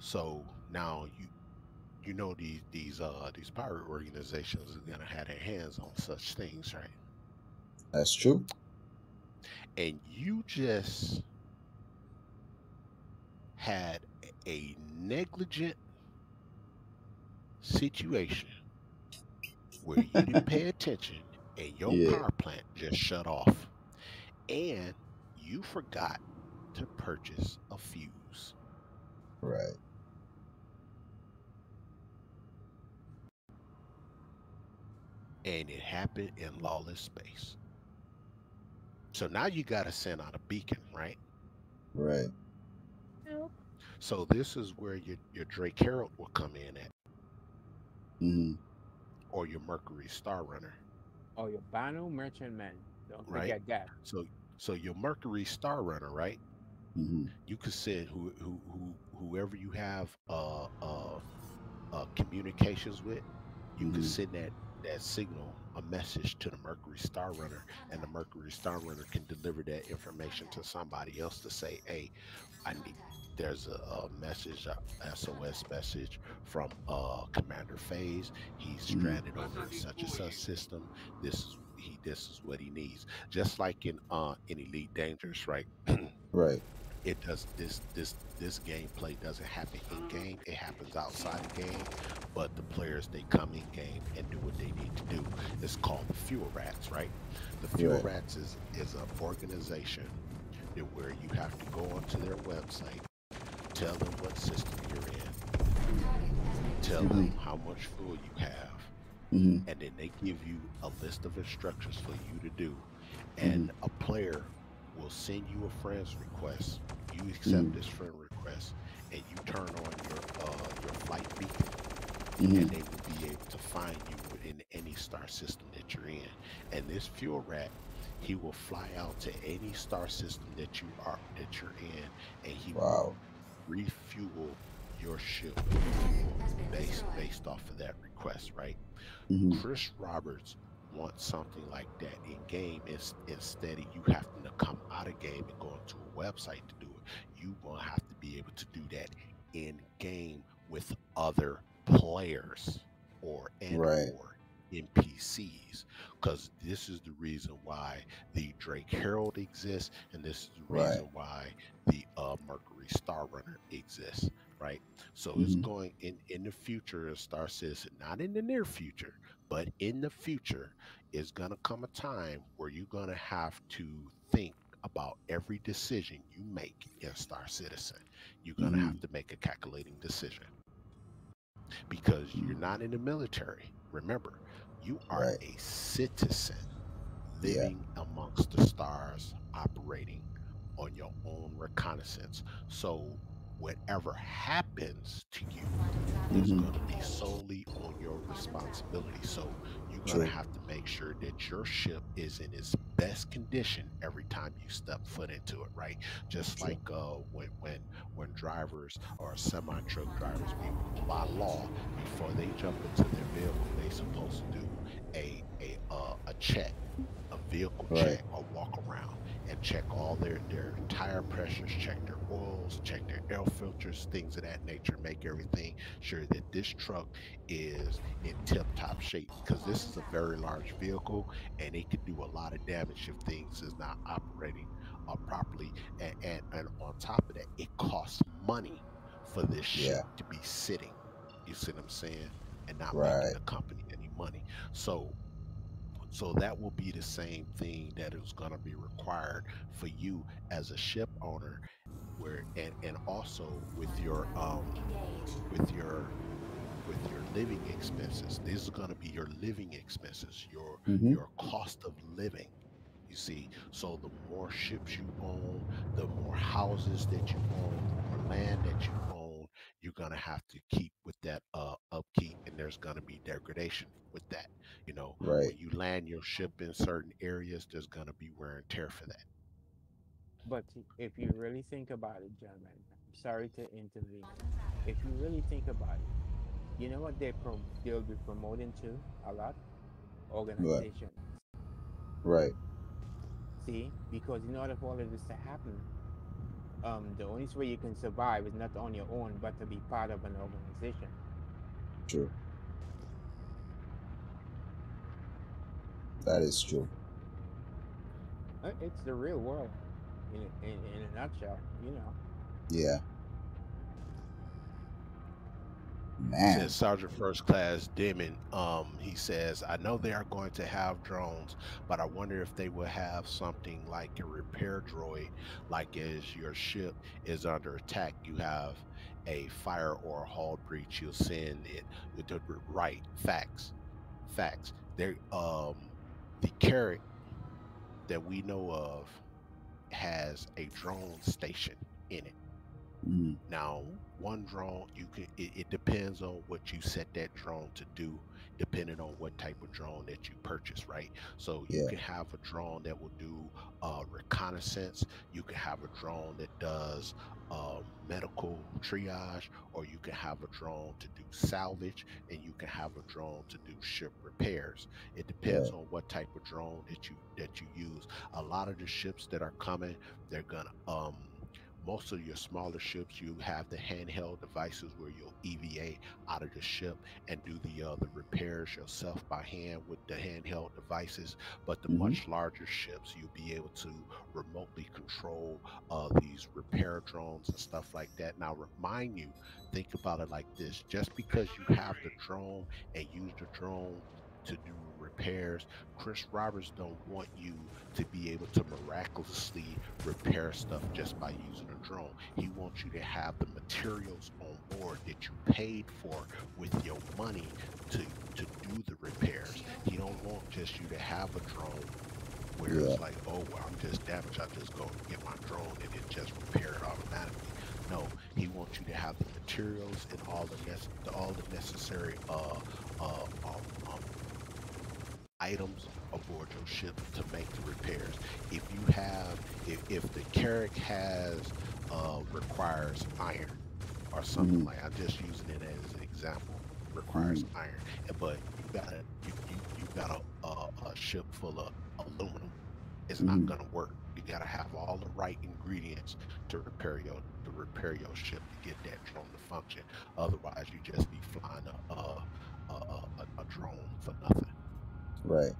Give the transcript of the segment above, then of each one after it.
So now you you know these these uh these pirate organizations are gonna have their hands on such things, right? That's true. And you just had a negligent situation where you didn't pay attention and your Yeah. power plant just shut off and you forgot to purchase a fuse. Right. And it happened in lawless space. So now you got to send out a beacon, right? Right. So this is where your your Drake Herald will come in at, hmm or your Mercury Star Runner, Oh, your Banu Merchantman. Don't Right. forget that. So so your Mercury Star Runner, right? hmm You could send who who who whoever you have uh uh, uh communications with, you could Mhm. send that that signal a message to the Mercury Star Runner, and the Mercury Star Runner can deliver that information to somebody else to say, "Hey, I need." There's a, a message, a SOS message from uh, Commander Phase. He's Mhm. stranded over such and such system. This is he. This is what he needs. Just like in uh, in Elite Dangerous, right? Right. it does this this this gameplay doesn't happen in game it happens outside the game but the players they come in game and do what they need to do. It's called the fuel rats right? The fuel Right. rats is is an organization that where you have to go onto their website tell them what system you're in tell them how much fuel you have hmm and then they give you a list of instructions for you to do. And a player will send you a friend's request you accept Mhm. this friend request and you turn on your uh, your flight beacon hmm and they will be able to find you within any star system that you're in. And this fuel rat he will fly out to any star system that you are that you're in and he will refuel your ship based based off of that request right? Hmm Chris Roberts wants something like that in game. Is instead of you having to come out of game and go into a website to do it, you will have to be able to do that in game with other players or and Right. or NPCs. Because this is the reason why the Drake Herald exists, and this is the Right. reason why the uh, Mercury Star Runner exists. Right. So it's Mhm. going in in the future of Star Citizen, not in the near future, but in the future is gonna come a time where you're gonna have to think about every decision you make in Star Citizen. You're gonna Mhm. have to make a calculating decision because you're not in the military. Remember, you are Right. a citizen Yeah. living amongst the stars, operating on your own reconnaissance. So whatever happens to you is Mhm. going to be solely on your responsibility. So you're going to have to make sure that your ship is in its best condition every time you step foot into it, right? Just True. like uh, when when when drivers or semi truck drivers, by law, before they jump into their vehicle, they supposed to do a a uh, a check, a vehicle Right. check, or walk around check all their their tire pressures, check their oils, check their air filters, things of that nature. Make everything sure that this truck is in tip-top shape because this is a very large vehicle and it could do a lot of damage if things is not operating uh, properly. And, and and on top of that, it costs money for this ship Yeah. to be sitting. You see what I'm saying? And not Right. making the company any money. So so that will be the same thing that is going to be required for you as a ship owner, where and and also with your um with your with your living expenses. These are going to be your living expenses, your hmm your cost of living. You see, so the more ships you own, the more houses that you own, the more land that you own, you're gonna have to keep with that uh, upkeep, and there's gonna be degradation with that. You know, Right. when you land your ship in certain areas, there's gonna be wear and tear for that. But if you really think about it, gentlemen, I'm sorry to intervene. If you really think about it, you know what they pro- they'll be promoting to a lot? Organization. Right. See, because in order for all of this to happen, um, the only way you can survive is not on your own, but to be part of an organization. True. That is true. Uh, It's the real world, in in, in a nutshell. You know. Yeah, Says. Sergeant First Class Demon. Um, he says, I know they are going to have drones, but I wonder if they will have something like a repair droid, like as your ship is under attack, you have a fire or a hull breach, you'll send it with the right facts. Facts. There um the Carrack that we know of has a drone station in it. Mhm. Now, one drone, you can. It, it depends on what you set that drone to do, depending on what type of drone that you purchase, right? So you Yeah. can have a drone that will do uh, reconnaissance. You can have a drone that does um, medical triage, or you can have a drone to do salvage, and you can have a drone to do ship repairs. It depends on what type of drone that you that you use. A lot of the ships that are coming, they're gonna um most of your smaller ships you have the handheld devices where you'll eva out of the ship and do the uh, the repairs yourself by hand with the handheld devices. But the Mhm. much larger ships you'll be able to remotely control uh, these repair drones and stuff like that. Now remind you think about it like this. Just because you have the drone and use the drone to do repairs chris roberts don't want you to be able to miraculously repair stuff just by using a drone. He wants you to have the materials on board that you paid for with your money to to do the repairs. He don't want just you to have a drone where Yeah. it's like, oh well, I'm just damaged. I just go get my drone and it just repair it automatically. No, he wants you to have the materials and all the nec- all the necessary uh uh um, items aboard your ship to make the repairs. If you have, if, if the carrack has, uh, requires iron or something Mhm. like, I'm just using it as an example, requires iron, but you got a, you, you, you got a, a, a ship full of aluminum, it's not Mhm. gonna work. You gotta have all the right ingredients to repair your to repair your ship to get that drone to function. Otherwise, you just be flying a a, a, a, a drone for nothing. Right.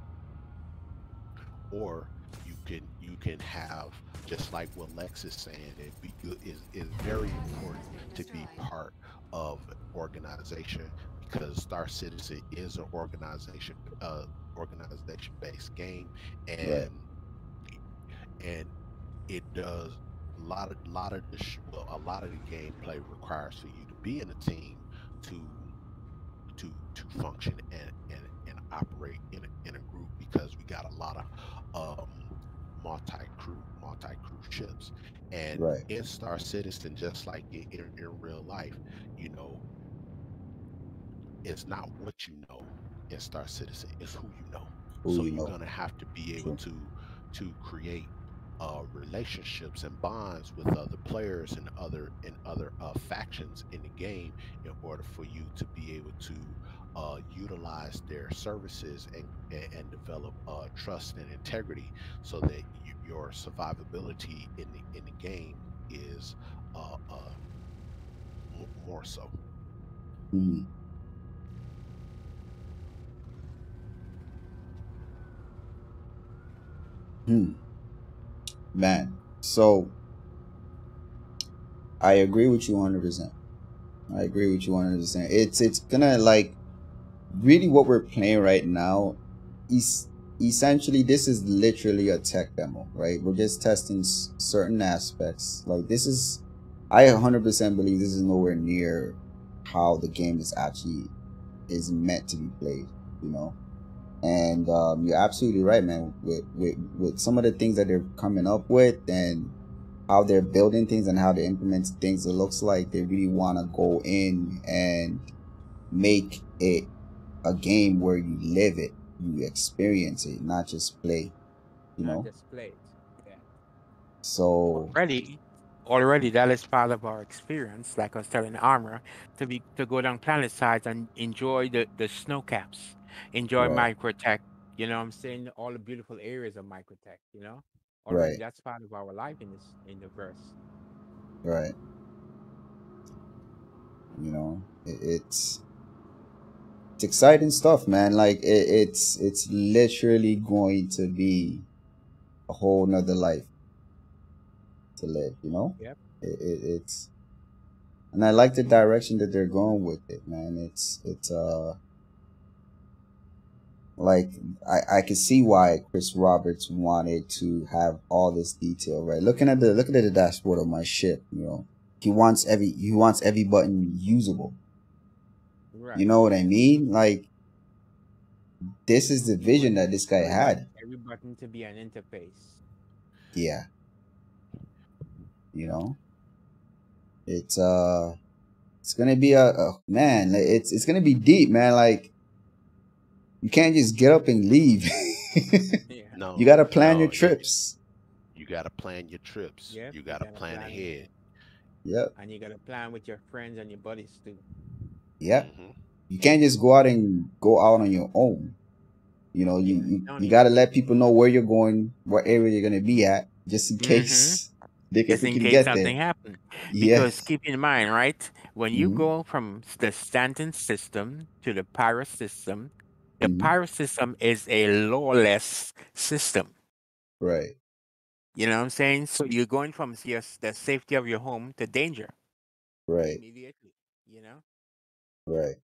or you can you can have just like what Lex is saying it be is is very important to be part of an organization because Star Citizen is an organization uh organization based game and and it does a lot of lot of the sh- well, a lot of the gameplay requires for you to be in a team to to to function and and, and operate in a, in a group because we got a lot of um, multi-crew multi-crew ships and Right. in Star Citizen just like in, in, in real life you know it's not what you know in Star Citizen it's who you know Who so you you're know. gonna have to be able to to create uh, relationships and bonds with other players and other and other uh, factions in the game in order for you to be able to uh, utilize their services and and, develop uh, trust and integrity so that you, your survivability in the in the game is uh, uh, more so. Mhm. Hmm. Man. So I agree with you 100%. I agree with you 100%. It's it's gonna like really what we're playing right now is essentially this is literally a tech demo, right? We're just testing certain aspects. Like this is I 100% believe this is nowhere near how the game is actually is meant to be played, you know. And um, you're absolutely right, man. With, with with some of the things that they're coming up with and how they're building things and how they implement things, it looks like they really want to go in and make it a game where you live it, you experience it, not just play. You not know. just play. Yeah. So Already, already that is part of our experience. Like I was telling Armor, to be to go down planet sides and enjoy the the snow caps, enjoy Right. microtech. You know, what I'm saying all the beautiful areas of microtech. You know, already right. that's part of our life in this in the verse. Right. You know, it, it's it's exciting stuff, man. Like it, it's it's literally going to be a whole nother life to live. You know. Yep. It, it, it's and I like the direction that they're going with it, man. It's it's uh like I I can see why Chris Roberts wanted to have all this detail, right? Looking at the looking at the dashboard of my ship, you know, he wants every he wants every button usable. Right. You know what I mean? Like this is the vision that this guy had. every button to be an interface. Yeah. You know? It's uh it's gonna be a, a man, it's it's gonna be deep, man. Like you can't just get up and leave. Yeah. No, you gotta plan no, your trips. You got to plan your trips. Yep, you you got to gotta plan plan it. ahead. Yep. And you gotta plan with your friends and your buddies too. Yep. Mhm. You can't just go out and go out on your own. You know, you, you, you gotta let people know where you're going, what area you're gonna be at, just in case they can, Just in case get something there. happens. Yeah. Because keep in mind, right? When you Mhm. go from the Stanton system to the Pyro system, the. Pyro system is a lawless system. Right. You know what I'm saying? So you're going from your, the safety of your home to danger Right. immediately. You know? Right.